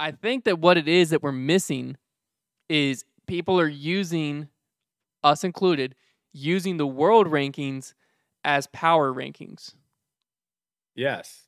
I think that what it is that we're missing is people are using us included using the world rankings as power rankings. Yes.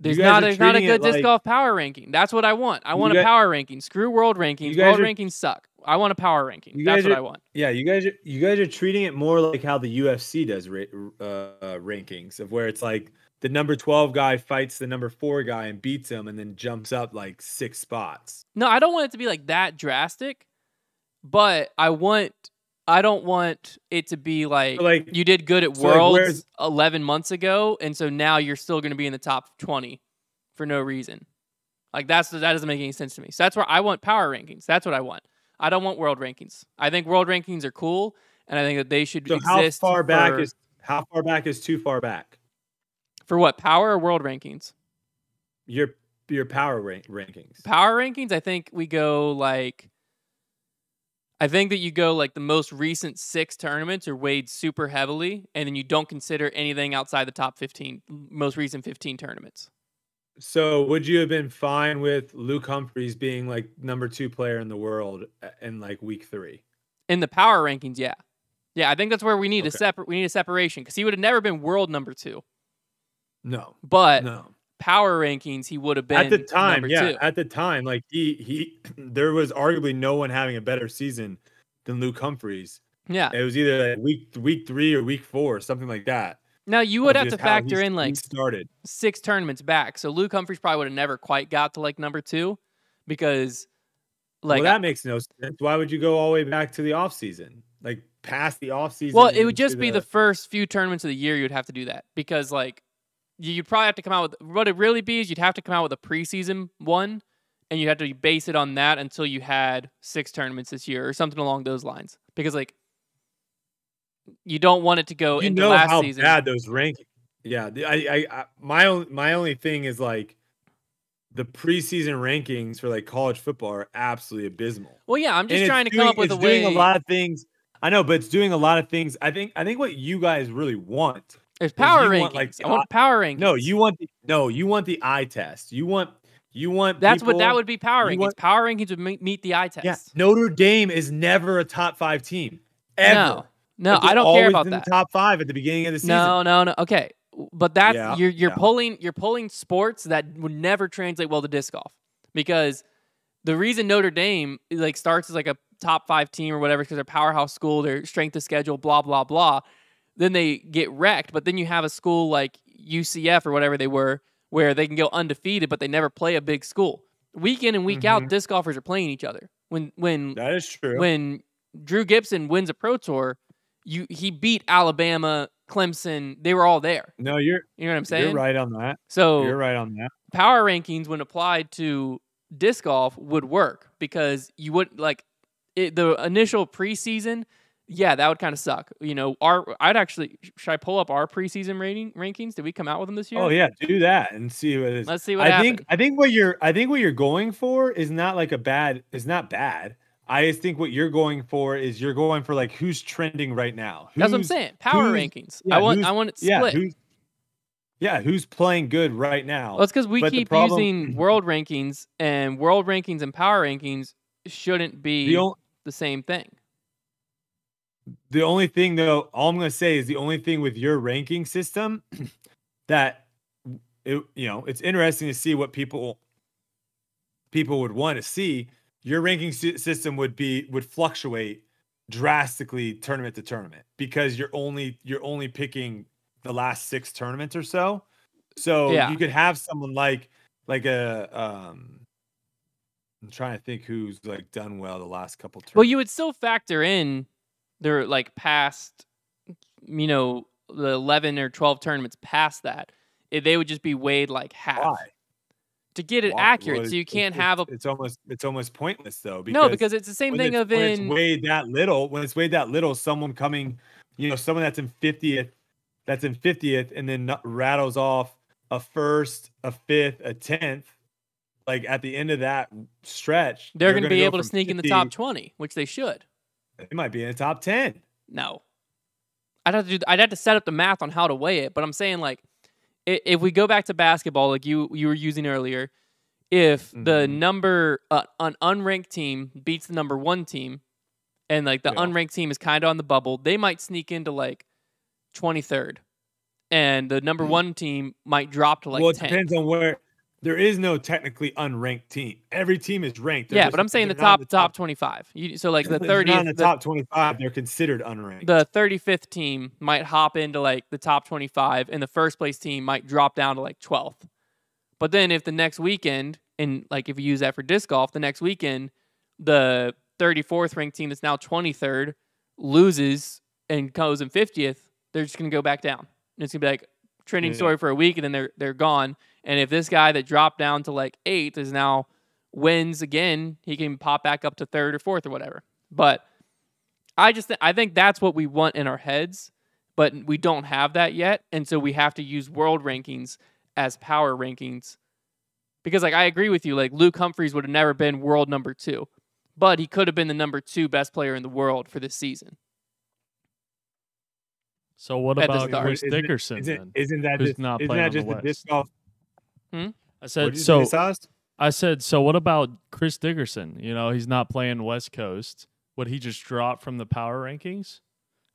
There's not are a not a good disc like- golf power ranking. That's what I want. I want a power ranking. Screw world rankings. World are- rankings suck. I want a power ranking. That's guys what I want. Yeah, you guys are you guys are treating it more like how the UFC does ra- uh, rankings of where it's like the number 12 guy fights the number 4 guy and beats him and then jumps up like 6 spots. No, I don't want it to be like that drastic, but I want I don't want it to be like, like- you did good at so, like, Worlds where's- 11 months ago and so now you're still going to be in the top 20 for no reason. Like that's that doesn't make any sense to me. So that's where I want power rankings. That's what I want. I don't want world rankings. I think world rankings are cool and I think that they should So how exist far back is how far back is too far back? For what? Power or world rankings? Your your power rank, rankings. power rankings, I think we go like I think that you go like the most recent six tournaments are weighed super heavily, and then you don't consider anything outside the top fifteen, most recent fifteen tournaments. So would you have been fine with Luke Humphries being like number 2 player in the world uh, in like week 3? In the power rankings, yeah, yeah, I think that's where we need a separate. We need a separation because he would have never been world number two, No. but No. power rankings he would have been at the time, yeah, two. at the time, like he he, there was arguably no one having a better season than Luke Humphries. yeah. It was either like week week three or week four, something like that. Now you would have to factor in like started. six tournaments back, so Luke Humphries probably would have never quite got to like number two because like well, that makes no sense. Why would you go all the way back to the off season, like past the off season? Well, it would just be the first few tournaments of the year you'd have to do that because like you'd probably have to come out with what it really be is you'd have to come out with a preseason one and you'd have to base it on that until you had six tournaments this year or something along those lines because like you don't want it to go you into know last how season. bad those rankings. Yeah, I, I, I, my only, my only thing is like the preseason rankings for like college football are absolutely abysmal. Well, yeah, I'm just And trying to doing- come up with a it's way. doing a lot of things. I know, but it's doing a lot of things. I think I think what you guys really want. There's power rankings. want, like, I want power rankings. No, you want the, no, you want the eye test. You want you want That's what that would be. Power rankings. want- power rankings would meet, meet the eye test. Yeah, Notre Dame is never a top five team ever. No, no, I don't care about that. The top five at the beginning of the season. No, no, no. Okay, but that's Yeah, you're you're yeah. pulling you're pulling sports that would never translate well to disc golf because the reason Notre Dame like starts as like a top five team or whatever because they're powerhouse school, their strength of schedule, blah blah blah. Then they get wrecked, but then you have a school like UCF or whatever they were where they can go undefeated, but they never play a big school. Week in and week out, Mhm. disc golfers are playing each other. When when that is true. when Drew Gibson wins a pro tour, you he beat Alabama, Clemson. They were all there. no, you're You know what I'm saying? you're right on that. So You're right on that. power rankings, when applied to disc golf, would work because you would like it, the initial preseason. Yeah, that would kind of suck. You know, our I'd actually should I pull up our preseason rating rankings? Did we come out with them this oh, year? Oh yeah, do that and see what it is. Let's see what I happened. think I think what you're I think what you're going for is not like a bad is not bad. I just think what you're going for is you're going for like who's trending right now. That's what I'm saying. Power rankings. yeah, I want I want it Yeah, split. who's yeah, who's playing good right now? Well, it's because we But keep problem- using world rankings, and world rankings and power rankings shouldn't be the the, same thing. The only thing though, all I'm gonna say is the only thing with your ranking system that it, you know, it's interesting to see what people people would want to see. Your ranking system would be would fluctuate drastically tournament to tournament because you're only you're only picking the last six tournaments or so. So Yeah. you could have someone like like a um I'm trying to think who's like done well the last couple tournaments. Well, you would still factor in their like past, you know, the eleven or twelve tournaments past that. eh, They would just be weighed like half Why? to get it Why? accurate. Well, so you can't have a It's almost it's almost pointless though. no, because it's the same thing of when it's in weighed that little. When it's weighed that little, someone coming, you know, someone that's in fiftieth, that's in fiftieth, and then rattles off a first, a fifth, a tenth. Like at the end of that stretch, they're going to gonna be able to sneak in the top twenty, which they should. It might be in the top ten. No. I'd have to do, I'd have to set up the math on how to weigh it, but I'm saying like if we go back to basketball like you you were using earlier, if the Mhm. number uh, an unranked team beats the number one team, and like the Yeah. unranked team is kind of on the bubble, they might sneak into like twenty third, and the number Mhm. one team might drop to like well, it 10th. depends on where. There is no technically unranked team. Every team is ranked. They're Yeah, just- but I'm saying the they're not top top twenty five. You, so like the If they're not in thirtieth, the the, top 25, they're considered unranked. the 35th team might hop into like the top 25 and the first place team might drop down to like 12th. But then if the next weekend and like if you use that for disc golf, the next weekend the 34th ranked team that's now 23rd loses and goes in 50th, they're just going to go back down. And it's going to be like trending Yeah. story for a week and then they're they're gone. And if this guy that dropped down to like 8th is now wins again, he can pop back up to 3rd or 4th or whatever. But I just th- I think that's what we want in our heads, but we don't have that yet, and so we have to use world rankings as power rankings. Because like I agree with you, like Luke Humphries would have never been world number two, but he could have been the number two best player in the world for this season. So what At about start. Chris Isn't Dickerson Isn't, then? isn't that just, not isn't that on the the disc golf? Hmm? I said so. I said so. What about Chris Dickerson? You know, he's not playing West Coast. Would he just drop from the power rankings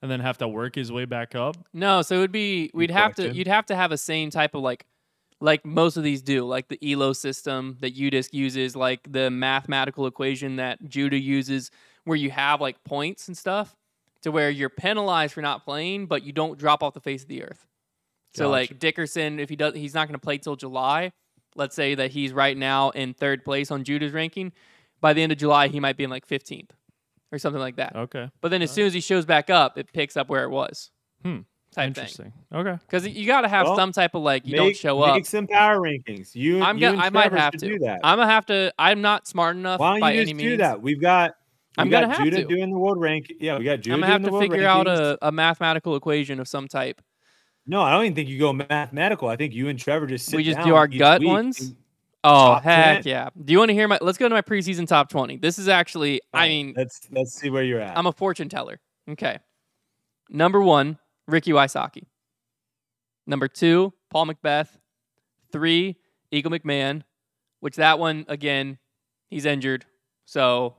and then have to work his way back up? No, so it would be we'd have to you'd have to have a same type of like like most of these do, like the ELO system that UDisc uses, like the mathematical equation that Judah uses, where you have like points and stuff, to where you're penalized for not playing, but you don't drop off the face of the earth. So Gotcha. like Dickerson, if he does, he's not going to play till July. Let's say that he's right now in third place on Judah's ranking. By the end of July, he might be in like 15th or something like that. Okay, But then as Alright. soon as he shows back up, it picks up where it was. Hmm. Type thing. interesting. Okay, Because you got to have Well, some type of like you make, don't show up. Make some power rankings. You, I'm you gonna. and I might have to. do that. I'm gonna have to. I'm not smart enough Why by don't you any just means. do that? We've got. We I'm got gonna have Judah to. doing the world rank. Yeah, we got Judah I'm gonna have to figure out a, a mathematical equation of some type. No, I don't even think you go mathematical. I think you and Trevor just sit We just do our gut ones? Oh heck 10. yeah! Do you want to hear my? Let's go to my preseason top 20. This is actually. I mean, let's let's see where you're at. I'm a fortune teller. Okay. Number one, Ricky Wysocki. Number two, Paul McBeth. Three, Eagle McMahon, which that one again, he's injured. So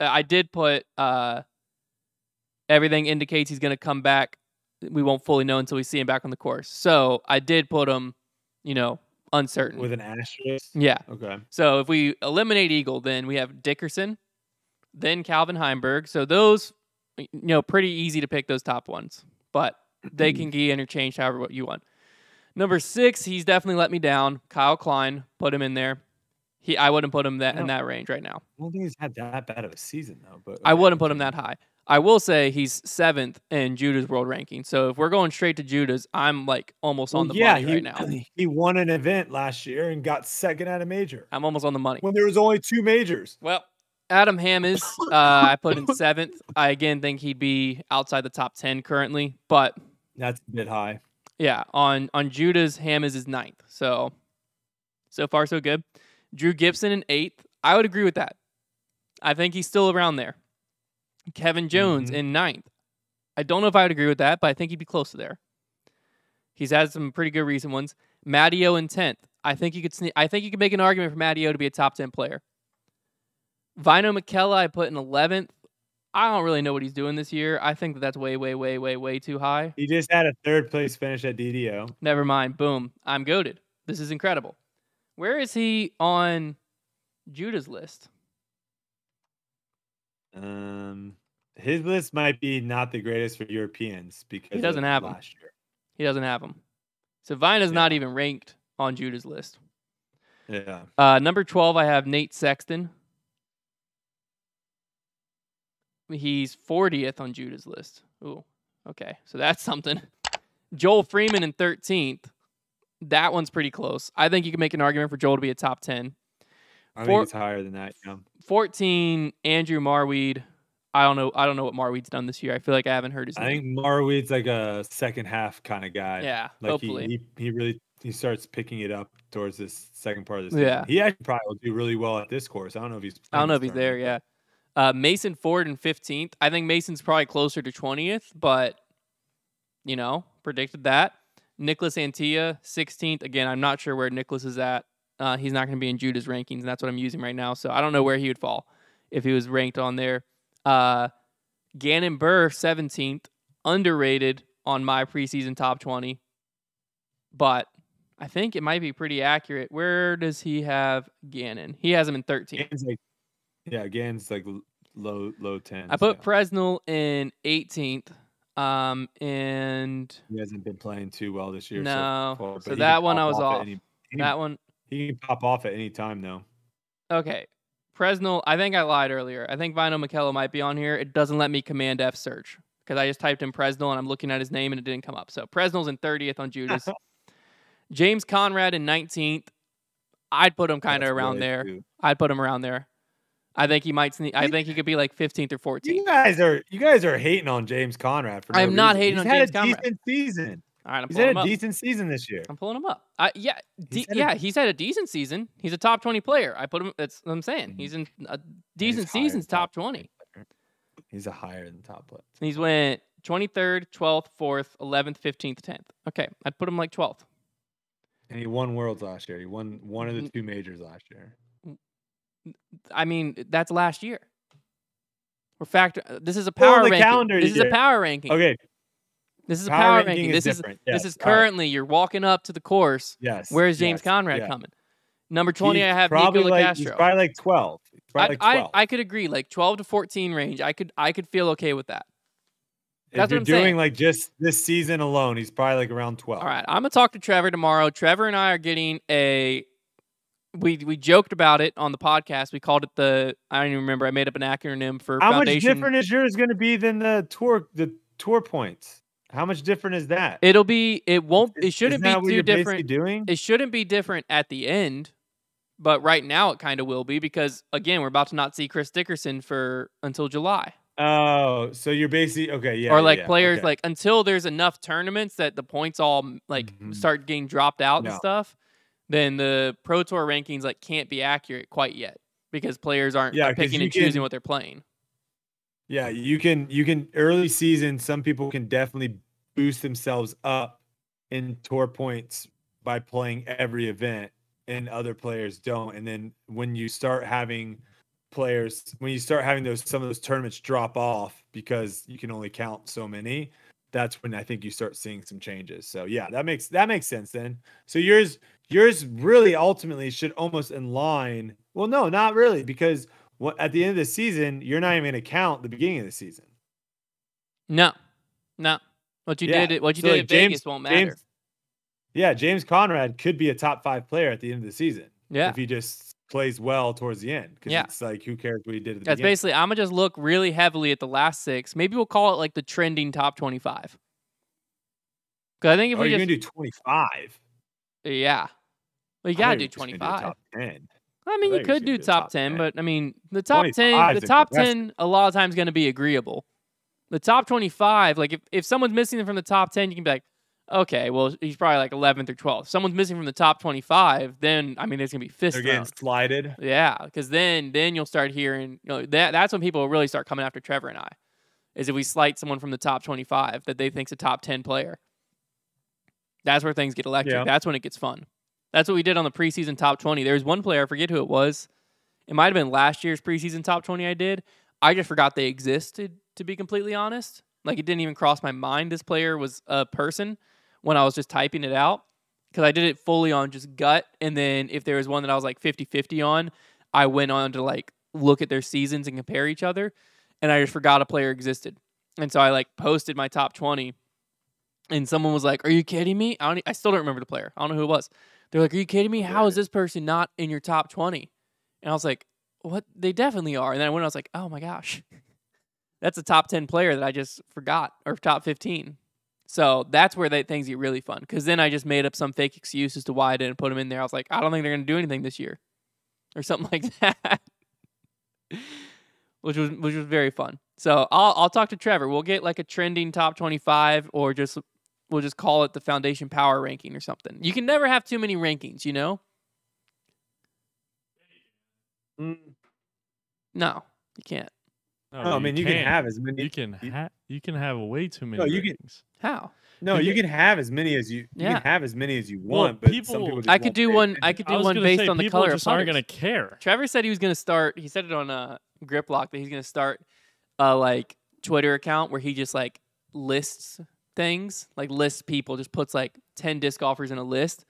I did put uh, everything indicates he's going to come back. We won't fully know until we see him back on the course. So I did put him, you know, uncertain. with an asterisk. yeah. Okay. So if we eliminate Eagle, then we have Dickerson, then Calvin Heimburg. So those, you know, pretty easy to pick those top ones, but they can be interchanged however what you want. Number six, he's definitely let me down. Kyle Klein, put him in there. He, I wouldn't put him that in that range right now. I don't think he's had that bad of a season though. But I wouldn't put him that high. I will say he's seventh in Judah's world ranking. So if we're going straight to Judah's, I'm like almost on Well, the yeah, money he, right now. He won an event last year and got second at a major I'm almost on the money. when there was only two majors. Well, Adam Hammes, uh, I put in seventh. I again think he'd be outside the top ten currently, but That's a bit high. yeah, on on Judah's Hammes is his ninth. So so far so good. Drew Gibson in eighth. I would agree with that. I think he's still around there. Kevin Jones Mhm. in ninth. I don't know if I would agree with that, but I think he'd be close to there. He's had some pretty good recent ones. Matteo in tenth. I think you could. Sne- I think you could make an argument for Matteo to be a top ten player. Väinö Mäkelä, I put in eleventh. I don't really know what he's doing this year. I think that that's way, way, way, way, way too high. He just had a third place finish at DDO. Never mind. Boom. I'm goaded. This is incredible. Where is he on Judah's list? Um, his list might be not the greatest for Europeans because he doesn't have last year. He doesn't have him. So Vina's Yeah. not even ranked on Judah's list. Yeah. Uh, number 12, I have Nate Sexton. He's 40th on Judah's list. Ooh, okay. So that's something. Joel Freeman in 13th. That one's pretty close. I think you can make an argument for Joel to be a top 10. I For- think it's higher than that. Yeah. 14, Andrew Marwede. I don't know. I don't know what Marwede's done this year. I feel like I haven't heard his I name. think Marwede's like a second half kind of guy. yeah, Like hopefully. he, he he really he starts picking it up towards this second part of the season. Yeah. He actually probably will do really well at this course. I don't know if he's I don't know if he's there. Yeah. Uh, Mason Ford in 15th. I think Mason's probably closer to 20th, but, you know, predicted that. Nicholas Anttila, 16th. Again, I'm not sure where Nicholas is at. uh, he's not going to be in Judah's rankings, and that's what I'm using right now. So I don't know where he would fall if he was ranked on there. Uh, Gannon Buhr, 17th, underrated on my preseason top 20, but I think it might be pretty accurate. Where does he have Gannon? He has him in 13th. Gannon's like, yeah, Gannon's like low low ten. I put Presnell in 18th. Um, and he hasn't been playing too well this year. No. so, far, So that one I was off. any- he, that one, he can pop off at any time though. okay. Presnell, I think I lied earlier. I think Väinö Mäkelä might be on here. It doesn't let me command F search because I just typed in Presnell and I'm looking at his name and it didn't come up. So Presnell's in 30th on Judah's. James Conrad in 19th. I'd put him kind of around there. too. I'd put him around there. I think he might sneak. I think he could be like 15th or 14th. You guys are you guys are hating on James Conrad for. I no am not reason. hating He's on had a decent season. All right, I'm He's pulling him had a up. decent season this year. I'm pulling him up. Uh, yeah, de- He's had a- yeah, he's had a decent season. He's a top 20 player. I put him. That's what I'm saying. Mhm. He's in a decent season's top 20. player. He's a higher than top player. He's went 23rd, 12th, 4th, 11th, 15th, 10th. Okay, I'd put him like 12th. And he won worlds last year. He won one of the two majors last year. I mean, that's last year. We're factor. uh, This is a power the ranking. This is a power ranking. Okay, This is a power power, ranking ranking. is This is different. this is all right. currently you're walking up to the course. yes. Where's James yes, Conrad yeah. coming? Number 20, He's I have Nico probably like, He's Castro. probably like twelve. He's I, like I, twelve. I could agree, like 12 to 14 range. I could I could feel okay with that. if that's what you're doing saying. like just this season alone, he's probably like around twelve. All right, I'm gonna talk to Trevor tomorrow. Trevor and I are getting a. We we joked about it on the podcast. We called it the. I don't even remember. I made up an acronym for How much different is yours going to be than the tour the tour points? How much different is that? It'll be. It won't. It shouldn't be too different. Doing It shouldn't be different at the end, but right now it kind of will be because again we're about to not see Chris Dickerson for until July. oh, so you're basically okay, yeah. or like yeah, players okay. like until there's enough tournaments that the points all like Mhm. start getting dropped out and stuff then the pro tour rankings like can't be accurate quite yet because players aren't Yeah, picking and choosing can- what they're playing Yeah, you can you can early season. Some people can definitely boost themselves up in tour points by playing every event, and other players don't. And then when you start having players, when you start having those some of those tournaments drop off because you can only count so many, that's when I think you start seeing some changes. So yeah, that makes that makes sense then. So yours yours really ultimately should almost in line. Well, no, not really, because what at the end of the season, you're not even going to count the beginning of the season. no no what you Yeah, did what you so, did like, at Vegas James- won't matter James- Yeah, James Conrad could be a top five player at the end of the season yeah if he just plays well towards the end. Because Yeah. it's like, who cares what he did at the that's beginning? basically i'm gonna just look really heavily at the last six maybe we'll call it like the trending top 25 because i think if oh, we you're just going to do 25. yeah well you gotta do you were 25 top 10. I mean, I you were could do do top, top 10, 10. but I mean, the top 10, the top 10 a lot of times going to be agreeable. The top 25, like if, if someone's missing them from the top 10, you can be like, okay, well, he's probably like 11th or 12th. Someone's missing from the top 25, then I mean, there's going to be fist They're getting thrown. slided. Yeah, because then then you'll start hearing, you know, that that's when people really start coming after Trevor and I. Is if we slight someone from the top 25 that they think's a top 10 player. That's where things get electric. Yeah. That's when it gets fun. That's what we did on the preseason top 20. There was one player, I forget who it was. It might have been last year's preseason top 20 I did. I just forgot they existed, to be completely honest. Like it didn't even cross my mind this player was a person when I was just typing it out. Because I did it fully on just gut. And then if there was one that I was like 50 50 on, I went on to like look at their seasons and compare each other. And I just forgot a player existed. And so I like posted my top 20. And someone was like, Are you kidding me? I, don't, I still don't remember the player. I don't know who it was. They're like, Are you kidding me? How is this person not in your top 20? And I was like, What? They definitely are. And then I went, I was like, Oh my gosh. That's a top 10 player that I just forgot, or top 15. So that's where that things get really fun. Because then I just made up some fake excuse as to why I didn't put them in there. I was like, I don't think they're going to do anything this year, or something like that, which was which was very fun. So I'll I'll talk to Trevor. We'll get like a trending top twenty five, or just we'll just call it the Foundation Power Ranking or something. You can never have too many rankings, you know? Mm, No, you can't. No, No, I mean you can can't. have as many. you can you- ha- you can have way too many. No, you can- How? No, you you can have as many as you. You Yeah. can have as many as you Well, want, but some people- people. Just I could do one. I could do was one based say, on the people color just of aren't gonna care. Trevor said he was gonna start. He said it on uh, Grip Lock that he's gonna start a like Twitter account where he just like lists things, like lists people, just puts like ten disc golfers in a list.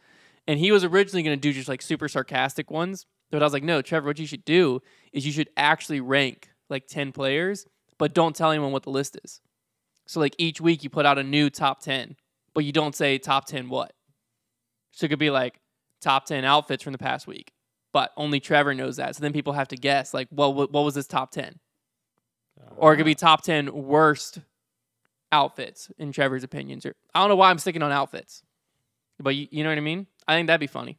And he was originally gonna do just like super sarcastic ones, but I was like, no, Trevor, what you should do is you should actually rank like ten players, but don't tell anyone what the list is. So like each week you put out a new top ten, but you don't say top ten what. So it could be like top ten outfits from the past week but only Trevor knows that. So then people have to guess, like, well, what, what was this top 10? Or it could be ah. top 10 worst outfits in Trevor's opinions. Or I don't know why I'm sticking on outfits, but you, you know what I mean? I think that'd be funny.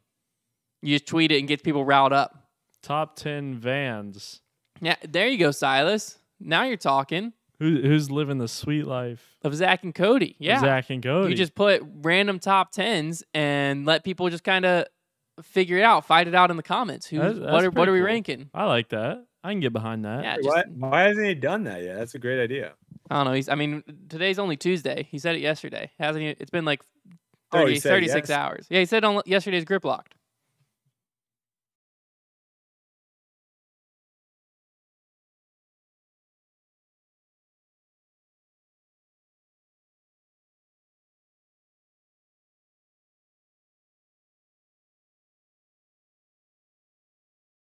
You just tweet it and get people riled up. top ten Vans. Yeah, there you go, Silas. Now you're talking Who, who's living the sweet life? of Zach and Cody. Yeah. Zach and Cody. You just put random top 10s and let people just kind of figure it out, fight it out in the comments. Who, That's- what, are, what are we cool. ranking? I like that. I can get behind that. Yeah, Why, just, why hasn't he done that yet? That's a great idea. I don't know. He's. I mean, today's only Tuesday. He said it yesterday. Hasn't he? It's been like Oh, 30, he said 36 yes? hours. Yeah, he said on yesterday's grip locked.